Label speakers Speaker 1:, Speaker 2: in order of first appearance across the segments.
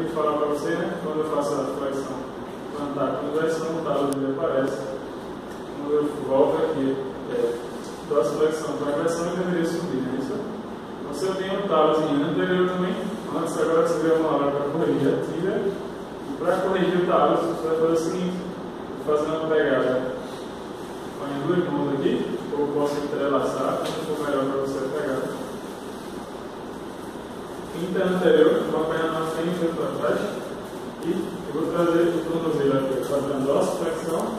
Speaker 1: acabei de falar para você, né? Quando eu faço a flexão plantar com inversão, o talo aparece. Quando eu volto aqui, é, dou a flexão com a inversão, ele deveria subir, não é isso? Então, se eu tenho um talozinho anterior também, antes agora você vê uma hora para corrigir tira, e para corrigir o talo, você vai fazer o seguinte, vou fazer uma pegada com as duas mãos aqui, ou posso entrelaçar, Quinta anterior, vou apanhar na frente e para trás. E eu vou trazer o tornozelo aqui, fazendo dorsiflexão,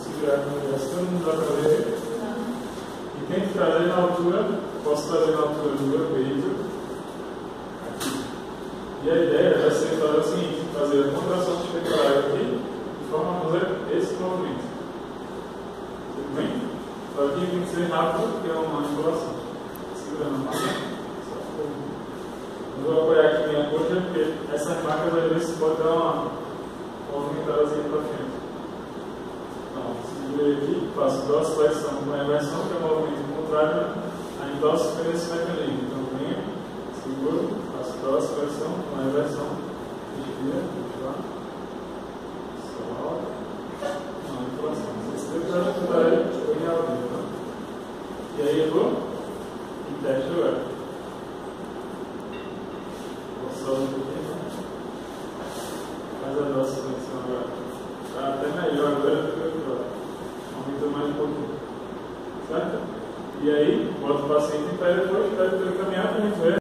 Speaker 1: segurar com o todo mundo dá para ver. E tem que trazer na altura, posso trazer na altura do meu peito. Aqui. E a ideia vai ser fazer o seguinte, fazer a contração peitoral aqui, de forma a fazer esse movimento. Tudo bem? Só que tem que ser rápido, porque é uma manipulação. Segurando a máquina. Vou apoiar aqui minha coxa, porque essas marcas às vezes pode dar uma movimentadazinha para frente. Então, segurei aqui, faço dorsiflexão com a inversão, que é o movimento contrário, a endócio foi nesse mecanismo. Então, venho, seguro, faço dorsiflexão com a inversão, respira, lá, solta, manipulação. Esse tempo já estudar ele, eu em ao vivo, tá? E aí eu vou e teste agora só um pouquinho. Faz a nossa conexão agora. Está até melhor agora do que o pior. Aumenta mais um pouquinho. Certo? E aí, bota o paciente em pé depois, pede para ele caminhar a gente ver.